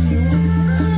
you.